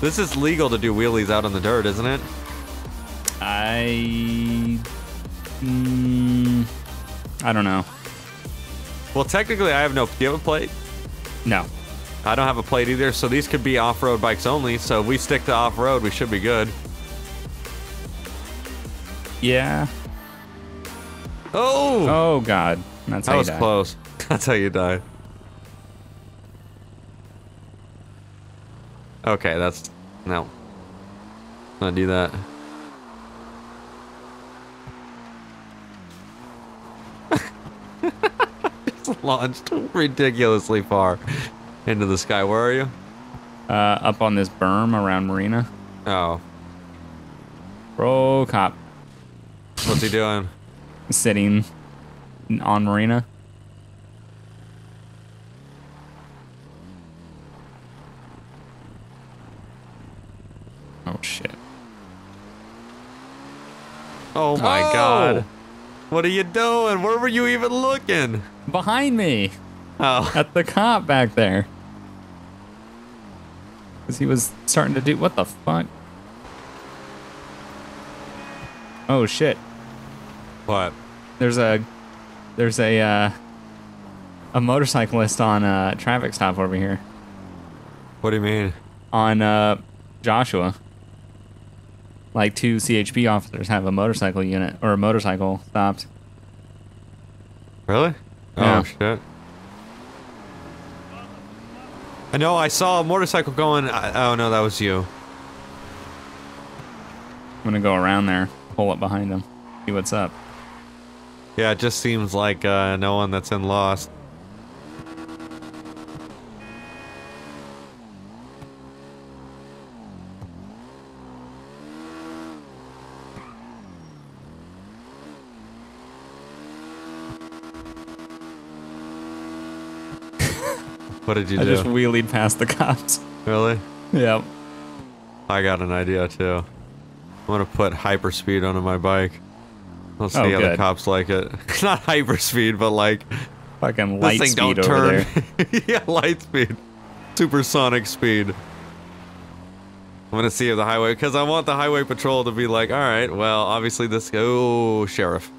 This is legal to do wheelies out on the dirt, isn't it? I. Mm, I don't know. Well, technically, I have no. Do you have a plate? No. I don't have a plate either, so these could be off-road bikes only. So if we stick to off-road, we should be good. Yeah. Oh, Oh God. That's that how you was die. close. That's how you die. Okay, that's no. Not do that. Just launched ridiculously far into the sky. Where are you? Uh, up on this berm around Marina. Oh, Bro, cop what's he doing? sitting on Marina. Oh shit. Oh my Oh! god. What are you doing? Where were you even looking? Behind me, Oh, at the cop back there. Cause he was starting to do what the fuck? Oh shit. what? There's a there's a uh, a motorcyclist on a traffic stop over here What do you mean? on uh, Joshua. Like two CHP officers have a motorcycle unit or a motorcycle stopped. Really? Yeah. Oh shit. I know. I saw a motorcycle going. I, oh no, that was you. I'm gonna go around there, pull up behind him, see what's up. Yeah, it just seems like uh, no one that's in Lost. What did you I do? just wheelied past the cops. Really? Yep. I got an idea too. I'm gonna put hyperspeed onto my bike. Let's oh, see Oh, how the cops like it. Not hyperspeed, but like Fucking this thing speed don't over turn. there. yeah, light speed, supersonic speed. I'm gonna see if the highway, because I want the highway patrol to be like, all right, well, obviously this. Oh, sheriff.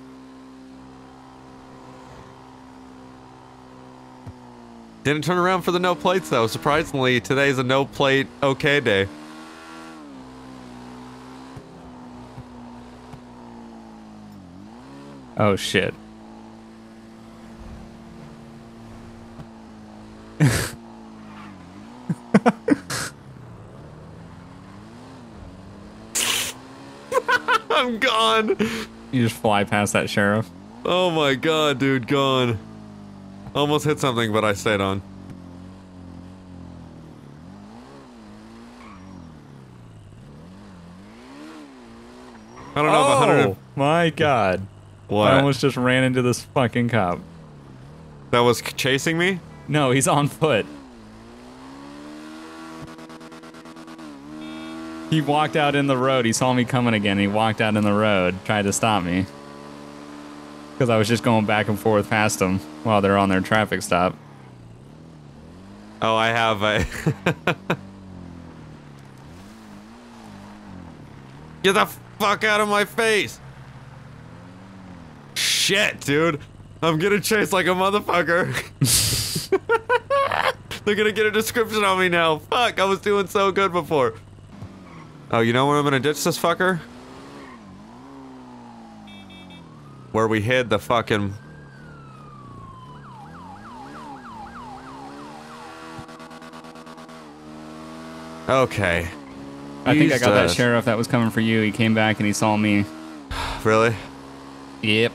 Didn't turn around for the no plates though. Surprisingly, today's a no plate okay day. Oh shit. I'm gone. You just fly past that sheriff. Oh my god, dude, gone. Almost hit something, but I stayed on. I don't know if 100. Oh my god. What? I almost just ran into this fucking cop. that was chasing me? No, he's on foot. He walked out in the road. He saw me coming again. He walked out in the road, tried to stop me. Because I was just going back and forth past them while they're on their traffic stop. Oh, I have a. Get the fuck out of my face! Shit, dude. I'm gonna chase like a motherfucker. They're gonna get a description on me now. Fuck, I was doing so good before. Oh, you know where I'm gonna ditch this fucker? Where we hid the fucking. Okay. I think I got that sheriff that was coming for you. He came back and he saw me. Really? Yep.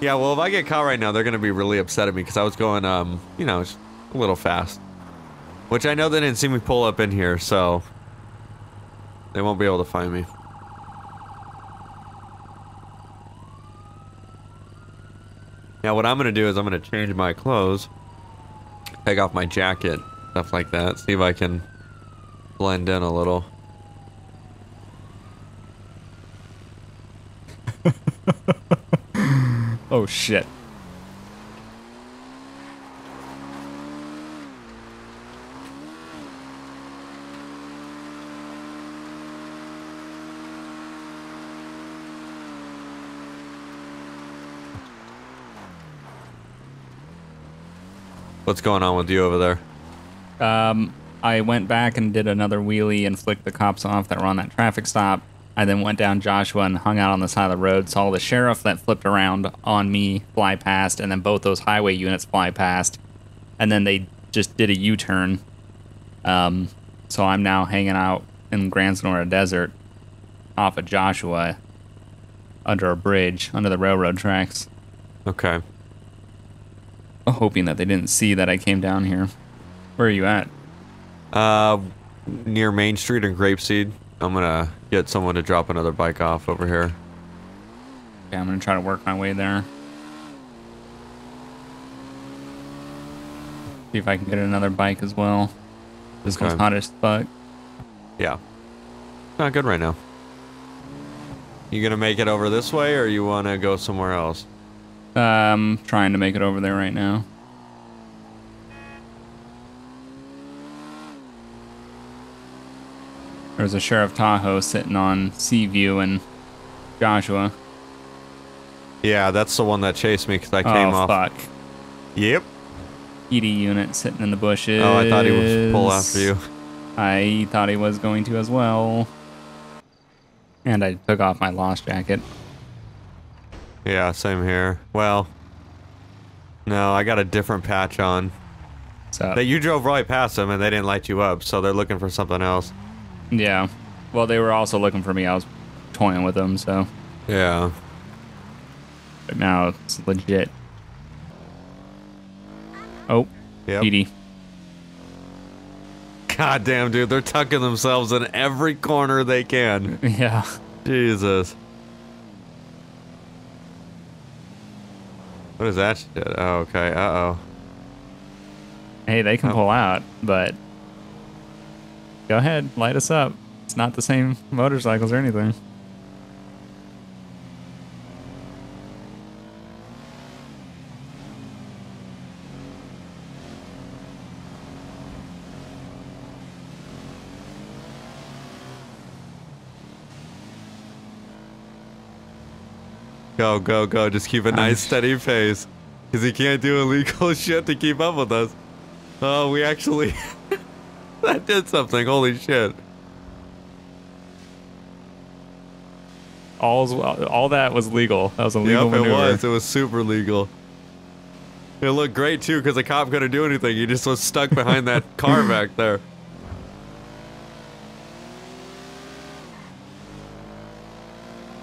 Yeah, well, if I get caught right now, they're gonna be really upset at me because I was going, um, you know, a little fast. Which I know they didn't see me pull up in here, so they won't be able to find me. Now, what I'm gonna do is I'm gonna change my clothes, take off my jacket, stuff like that. See if I can blend in a little. Oh shit. What's going on with you over there? Um, I went back and did another wheelie and flicked the cops off that were on that traffic stop. I then went down Joshua and hung out on the side of the road, saw the sheriff that flipped around on me fly past, and then both those highway units fly past. And then they just did a U turn. Um, so I'm now hanging out in Grand Senora Desert off of Joshua under a bridge, under the railroad tracks, Okay. Hoping that they didn't see that I came down here. Where are you at? Uh, near Main Street and Grapeseed. I'm gonna get someone to drop another bike off over here. Okay, I'm gonna try to work my way there. See if I can get another bike as well. This one's Okay. hot as fuck. Yeah. Not good right now. You gonna make it over this way, or you wanna go somewhere else? Um, trying to make it over there right now. There's a Sheriff Tahoe sitting on Seaview and Joshua. Yeah, that's the one that chased me because I came oh off. fuck! Yep. ED unit sitting in the bushes. Oh, I thought he would pull after you. I thought he was going to as well. And I took off my lost jacket. Yeah, same here. Well, no, I got a different patch on. That you drove right past them and they didn't light you up, so they're looking for something else. yeah. Well, they were also looking for me. I was toying with them, so Yeah. but now it's legit. Oh, Yeah. PD. God damn, dude, they're tucking themselves in every corner they can. Yeah. Jesus. What is that shit? Oh, okay. Uh oh. Hey, they can Oh. pull out, but go ahead, light us up. It's not the same motorcycles or anything. Go, go, go. Just keep a nice steady pace. Because he can't do illegal shit to keep up with us. Oh, we actually. that did something. Holy shit. All's, all that was legal. That was a legal Yep, it maneuver. was. It was super legal. It looked great too because the cop couldn't do anything. He just was stuck behind that car back there.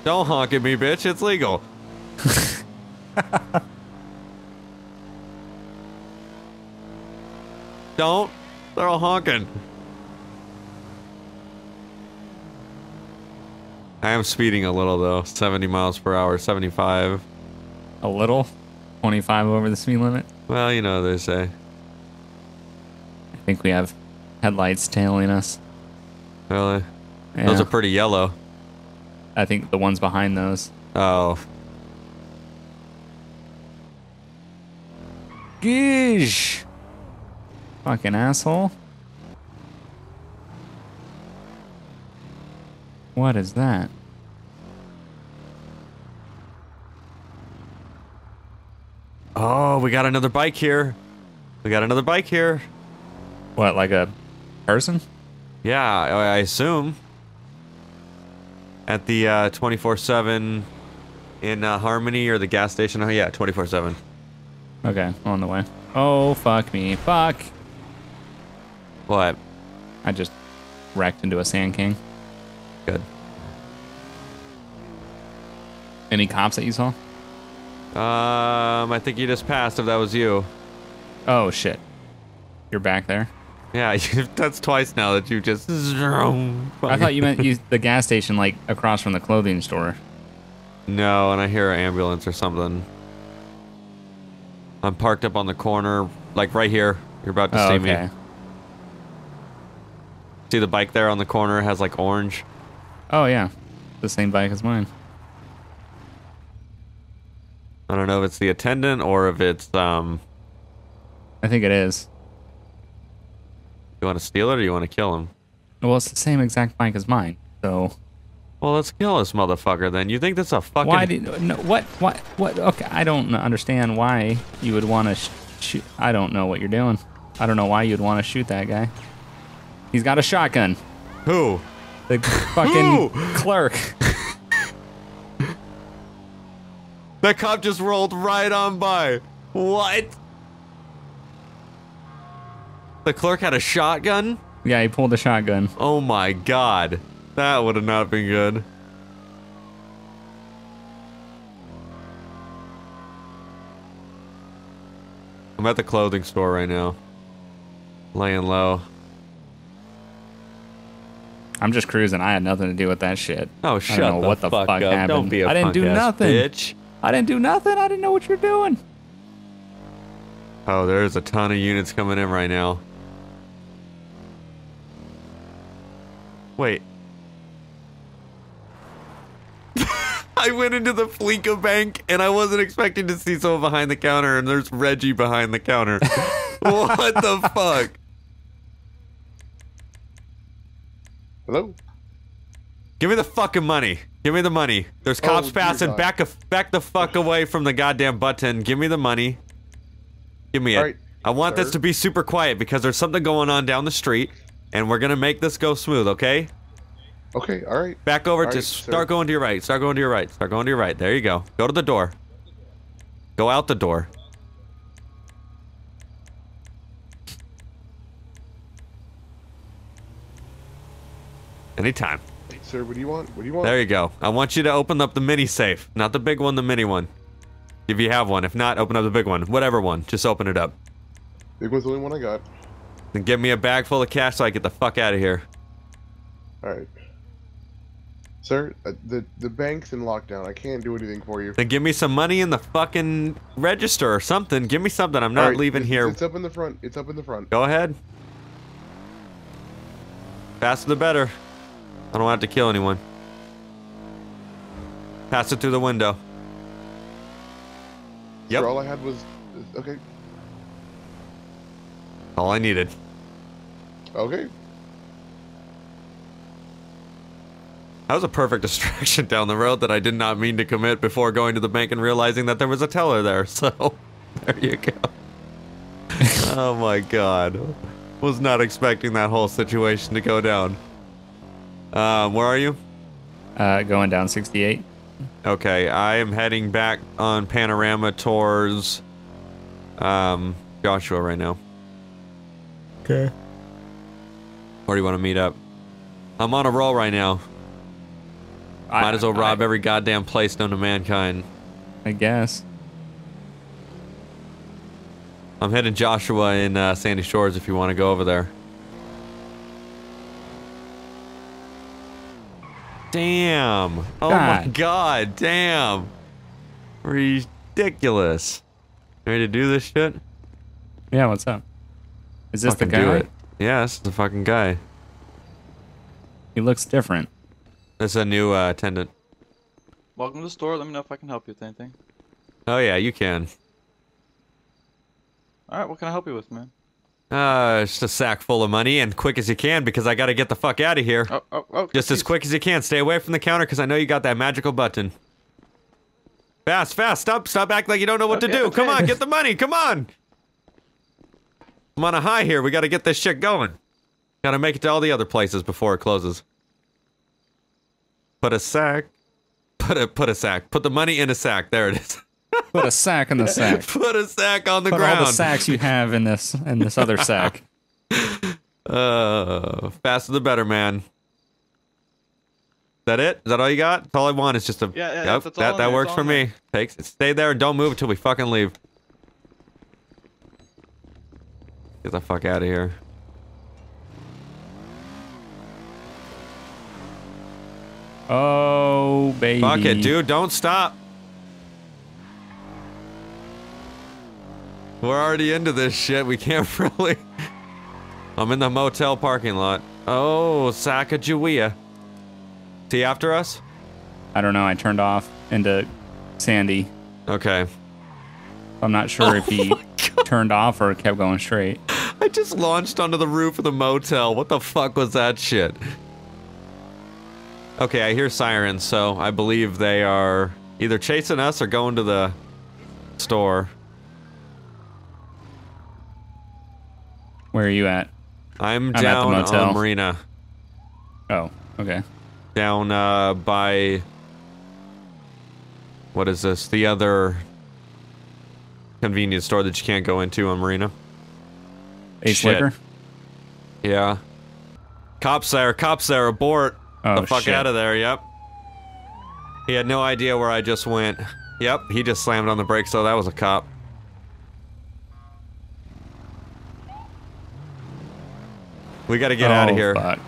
Don't honk at me, bitch. It's legal. Don't. They're all honking. I am speeding a little though. 70 miles per hour, 75. A little? 25 over the speed limit? Well, you know, they say. I think we have headlights tailing us. Really? Yeah. Those are pretty yellow. I think the ones behind those. Oh. Geesh! Fucking asshole. What is that? Oh, we got another bike here. We got another bike here. What, like a person? Yeah, I, I assume. At the uh, 24-7 in uh, Harmony or the gas station. Oh, yeah, 24-7. Okay, on the way. Oh, fuck me. Fuck! What? I just wrecked into a Sand King. Good. Any cops that you saw? Um, I think you just passed if that was you. Oh, shit. You're back there? Yeah, that's twice now that you just... I thought you meant you, the gas station, like, across from the clothing store. No, and I hear an ambulance or something. I'm parked up on the corner, like right here. You're about to Oh, see okay. me. See the bike there on the corner has like orange. Oh, yeah. The same bike as mine. I don't know if it's the attendant or if it's um. I think it is. You want to steal it or you want to kill him? Well, it's the same exact bike as mine. So Well, let's kill this motherfucker then. You think that's a fucking? why did no what what what? Okay, I don't understand why you would want to Shoot, I don't know what you're doing. I don't know why you'd want to shoot that guy. He's got a shotgun. Who? The fucking Who? clerk. That cop just rolled right on by. What? The clerk had a shotgun? Yeah, he pulled a shotgun. Oh my god. That would have not been good. I'm at the clothing store right now. Laying low. I'm just cruising. I had nothing to do with that shit. Oh, I shut don't know the what the fuck, fuck up. happened. Don't be a I didn't do nothing. bitch. I didn't do nothing. I didn't know what you're doing. Oh, there's a ton of units coming in right now. Wait. I went into the Fleeca bank and I wasn't expecting to see someone behind the counter and there's Reggie behind the counter. what the fuck? Hello? Give me the fucking money. Give me the money. There's Oh, cops dear passing. Back a, back the fuck away from the goddamn button. Give me the money. Give me it. All right, I want this to be super quiet because there's something going on down the street, and we're gonna make this go smooth. Okay? Okay, alright. Back over. All Just right, start going to your right. Start going to your right. Start going to your right. There you go. Go to the door. Go out the door. Anytime. Sir, what do you want? What do you want? There you go. I want you to open up the mini safe. Not the big one, the mini one. If you have one. If not, open up the big one. Whatever one. Just open it up. Big one's the only one I got. Then give me a bag full of cash so I get the fuck out of here. Alright. Sir, uh, the the bank's in lockdown. I can't do anything for you. Then give me some money in the fucking register or something. Give me something. I'm not Alright, leaving it's, here. It's up in the front. It's up in the front. Go ahead. Faster the better. I don't have to kill anyone. Pass it through the window. Yep. Sir, all I had was... Okay. All I needed. Okay. That was a perfect distraction down the road that I did not mean to commit before going to the bank and realizing that there was a teller there. So, there you go. oh my god. Was not expecting that whole situation to go down. Um, where are you? Uh, going down 68. Okay, I am heading back on Panorama towards um, Joshua right now. Okay. Where do you want to meet up? I'm on a roll right now. Might as well rob I, every goddamn place known to mankind. I guess. I'm heading Joshua in uh, Sandy Shores if you want to go over there. Damn. Oh my God. god, damn. Ridiculous. Ready to do this shit? Yeah, what's up? Is this Fucking the do guy? it. Yeah, this is the fucking guy. He looks different. That's a new uh, attendant. Welcome to the store. Let me know if I can help you with anything. Oh yeah, you can. All right, what can I help you with, man? Uh, just a sack full of money and quick as you can because I gotta get the fuck out of here. Oh, oh, oh. Just as quick as you can. Stay away from the counter because I know you got that magical button. Fast, fast. Stop, stop acting like you don't know what to Okay, do. Come on, get the money. Come on. I'm on a high here. We got to get this shit going. Got to make it to all the other places before it closes. Put a sack. Put a put a sack. Put the money in a sack. There it is. Put a sack in the sack. put a sack on the Put ground. all the sacks you have in this in this other sack. Uh, faster the better, man. Is that it? Is that all you got? That's all I want is just a. Yeah, yeah, Yep, that's all that that there, works for all in me. Takes stay there and don't move until we fucking leave. Get the fuck out of here. Oh baby. Fuck it, dude. Don't stop. We're already into this shit. We can't really. I'm in the motel parking lot. Oh, Sacagawea. Is he after us? I don't know. I turned off into Sandy. Okay. I'm not sure oh if Oh he my turned off or kept going straight. I just launched onto the roof of the motel. What the fuck was that shit? Okay, I hear sirens, so I believe they are either chasing us or going to the store. Where are you at? I'm at the down motel. on Marina. Oh, okay. Down uh, by. What is this? The other convenience store that you can't go into on Marina. Ace. Liquor? Yeah. Cops there. Cops there. Abort. Oh, the fuck shit. out of there. Yep. He had no idea where I just went. Yep. He just slammed on the brakes, so that was a cop. We got to get out of Oh, here. Fuck.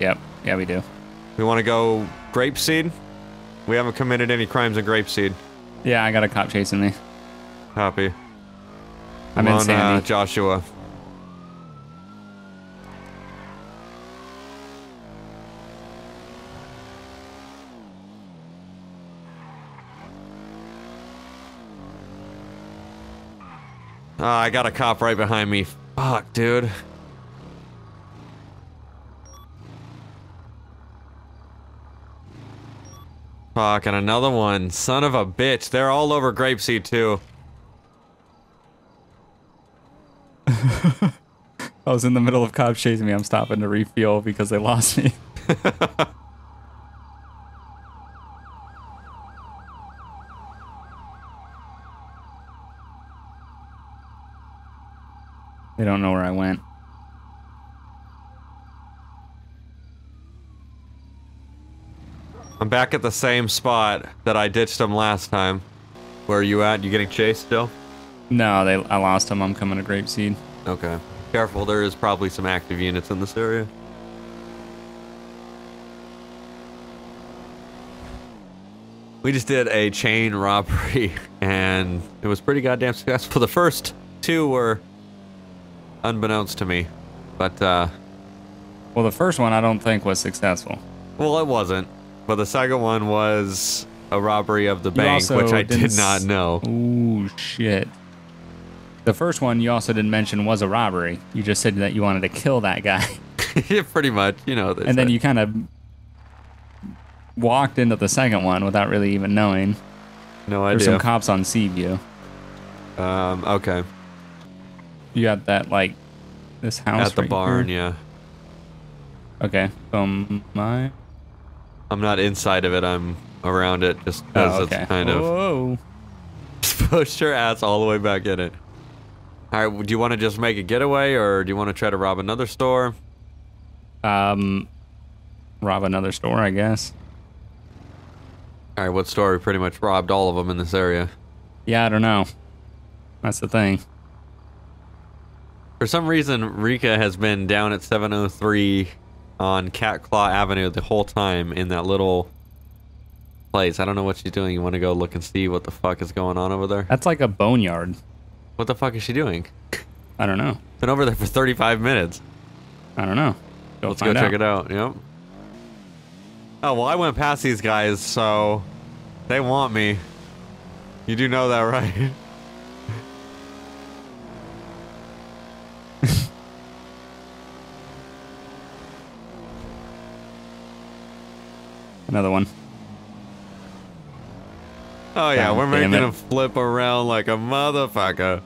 Yep. Yeah, we do. We want to go Grapeseed? We haven't committed any crimes in Grapeseed. Yeah, I got a cop chasing me. Copy. I'm in on, uh, Sandy. Joshua. Ah, I got a cop right behind me. Fuck, dude. Fuck, and another one. Son of a bitch. They're all over Grapeseed, too. I was in the middle of cops chasing me. I'm stopping to refuel because they lost me. they don't know where I went. I'm back at the same spot that I ditched them last time. Where are you at? You getting chased still? No, they I lost them. I'm coming to Grapeseed. Okay. Careful, there is probably some active units in this area. We just did a chain robbery, and it was pretty goddamn successful. The first two were unbeknownst to me, but, uh, Well, the first one I don't think was successful. well, it wasn't. But the second one was a robbery of the bank, which I did not know. Ooh, shit. The first one you also didn't mention was a robbery. You just said that you wanted to kill that guy. yeah, pretty much, you know. and then you kind of walked into the second one without really even knowing. no idea. There's some cops on Seaview. um, okay, You got that, like, this house at the right barn, here? yeah. Okay. Um, my. I'm not inside of it. I'm around it, just because Oh, okay. it's kind of Whoa. push your ass all the way back in it. All right, do you want to just make a getaway, or do you want to try to rob another store? Um, rob another store, I guess. All right, what store? We pretty much robbed all of them in this area. Yeah, I don't know. That's the thing. For some reason, Rika has been down at 703 on Cat Claw Avenue the whole time in that little place. I don't know what she's doing. You want to go look and see what the fuck is going on over there? That's like a boneyard. What the fuck is she doing? I don't know. Been over there for 35 minutes. I don't know. Go Let's go find check it out. Yep. Oh well, I went past these guys, so they want me. You do know that, right? Another one. Oh yeah, God we're making him flip around like a motherfucker.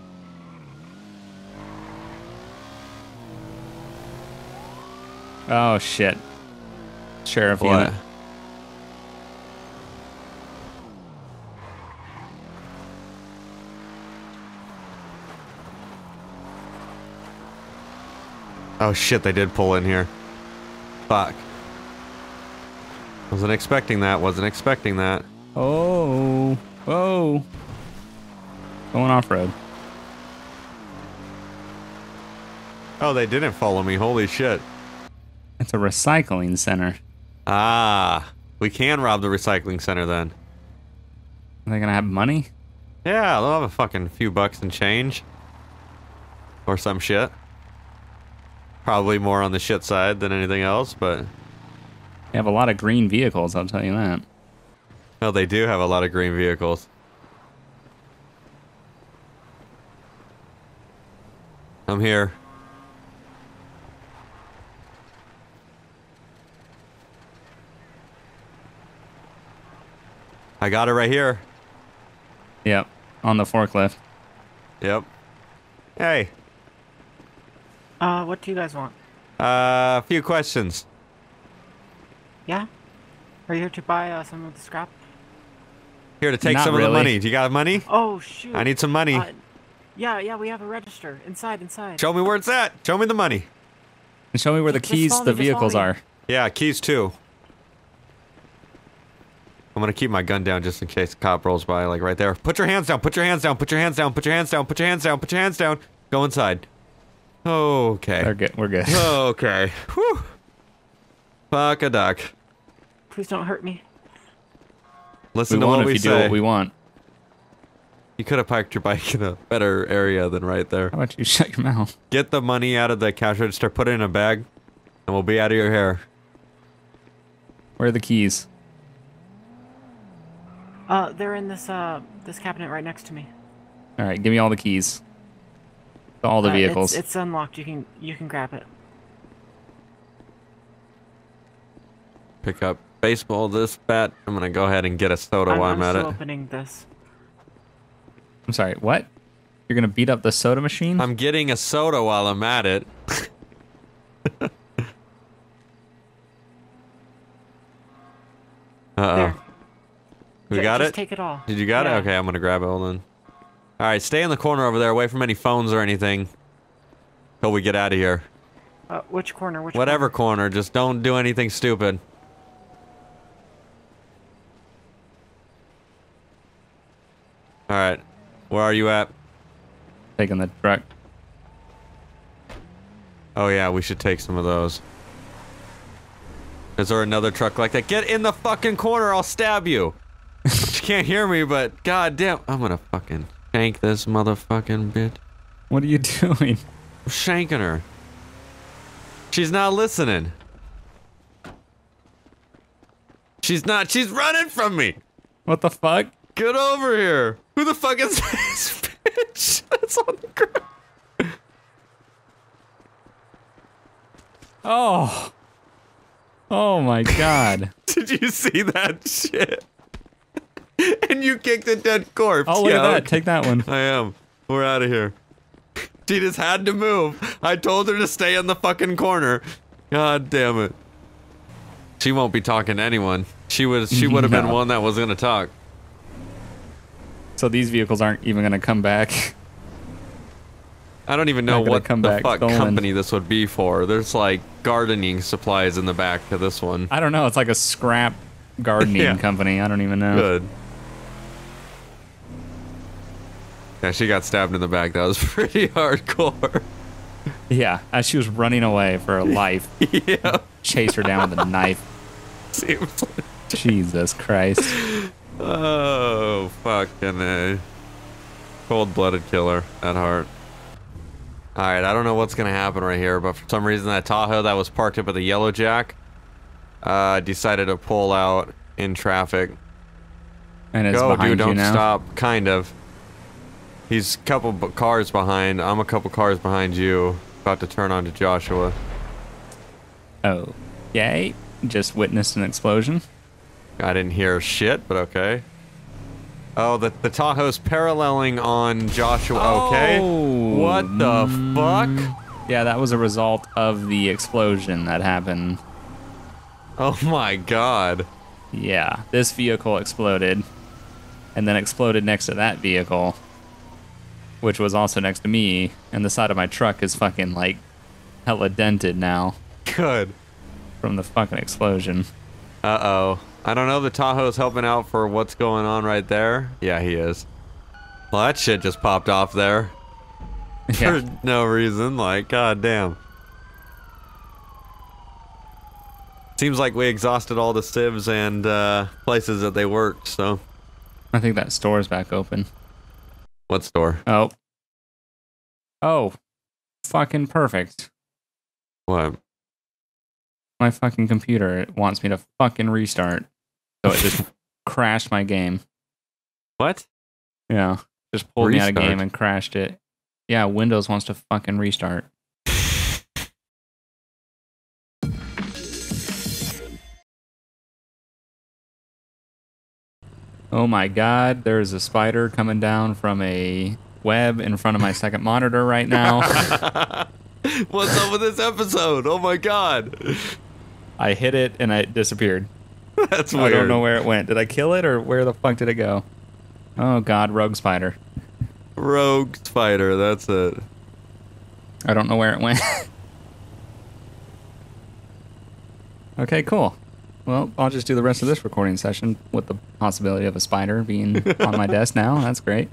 Oh shit. Sheriff What? unit. Oh shit, they did pull in here. Fuck. Wasn't expecting that. Wasn't expecting that. Oh. Whoa. Going off road. Oh, they didn't follow me. Holy shit. It's a recycling center. Ah, we can rob the recycling center then. Are they gonna have money? Yeah, they'll have a fucking few bucks and change. Or some shit. Probably more on the shit side than anything else, but They have a lot of green vehicles, I'll tell you that. well, they do have a lot of green vehicles. I'm here. I got it right here. Yep. On the forklift. Yep. Hey. Uh, what do you guys want? Uh, a few questions. Yeah? Are you here to buy uh, some of the scrap? Here to take Not some of the money. Do you got money? Oh, shoot. I need some money. Uh, yeah, yeah, we have a register. Inside, inside. Show me where it's at. Show me the money. And show me where the Just keys to the me, just follow vehicles are. Yeah, keys too. I'm gonna keep my gun down just in case a cop rolls by, like right there. Put your hands down. Put your hands down. Put your hands down. Put your hands down. Put your hands down. Put your hands down. Go inside. Okay. We're good. We're good. Okay. Whew. Fuck a duck. Please don't hurt me. Listen we to won what if we you say. do what we want. You could have parked your bike in a better area than right there. How about you shut your mouth? Get the money out of the cash register, put it in a bag, and we'll be out of your hair. Where are the keys? Uh, they're in this, uh, this cabinet right next to me. All right, give me all the keys. All the Uh, it's- vehicles. It's, unlocked. You can, you can grab it. Pick up baseball, this bat. I'm gonna go ahead and get a soda I'm, while I'm I'm, at still it. opening this. I'm sorry, what? You're gonna beat up the soda machine? I'm getting a soda while I'm at it. Uh There. oh. We Ju- got just it? take it all. Did you got Yeah. it? Okay, I'm gonna grab it. Hold on. Alright, stay in the corner over there, away from any phones or anything. Till we get out of here. Uh, which corner? Which Whatever corner? corner, just don't do anything stupid. Alright. Where are you at? Taking the truck. Oh yeah, we should take some of those. Is there another truck like that? Get in the fucking corner, I'll stab you. she can't hear me, but god damn, I'm gonna fucking shank this motherfucking bitch. What are you doing? I'm shanking her. She's not listening. She's not, she's running from me. What the fuck? Get over here. Who the fuck is this bitch? That's on the ground. Oh. Oh my god. Did you see that shit? and you kicked a dead corpse. Oh, look Yeah, at that. okay. Take that one. I am. We're out of here. She just had to move. I told her to stay in the fucking corner. God damn it. She won't be talking to anyone. She was. She would have been one that was gonna talk. So these vehicles aren't even gonna come back. I don't even know what come the back fuck stolen. company this would be for. There's like gardening supplies in the back to this one. I don't know. It's like a scrap gardening Yeah. company. I don't even know. Good. Yeah, she got stabbed in the back. That was pretty hardcore. Yeah, as she was running away for her life, yeah. chased her down with a knife. Jesus Christ. Oh, fucking A. Cold blooded killer at heart. Alright, I don't know what's gonna happen right here, but for some reason that Tahoe that was parked up at the Yellow Jack uh, decided to pull out in traffic. And it's Go, dude, don't stop. Kind of. He's a couple b- cars behind. I'm a couple cars behind you. About to turn onto Joshua. Oh, yay! Just witnessed an explosion. I didn't hear shit, but okay. Oh, the, the Tahoe's paralleling on Joshua. Okay. Oh, What the fuck? Yeah, that was a result of the explosion that happened. Oh my god. Yeah, this vehicle exploded, and then exploded next to that vehicle, which was also next to me, and the side of my truck is fucking like hella dented now Good. from the fucking explosion. Uh oh. I don't know. The Tahoe's helping out for what's going on right there. Yeah, he is. Well, that shit just popped off there Yeah. for no reason. Like, god damn. Seems like we exhausted all the civs and uh, places that they worked. So, I think that store's back open. what store? Oh. Oh. Fucking perfect. What? My fucking computer it wants me to fucking restart. So it just crashed my game. What? Yeah. Just pulled me out of game and crashed it. Yeah, Windows wants to fucking restart. Oh my god, there's a spider coming down from a web in front of my second monitor right now. What's up with this episode? Oh my god. I hit it and it disappeared. That's weird. I don't know where it went. Did I kill it or where the fuck did it go? Oh god, rogue spider. Rogue spider, that's it. I don't know where it went. okay, cool. Well, I'll just do the rest of this recording session with the possibility of a spider being on my desk now. That's great.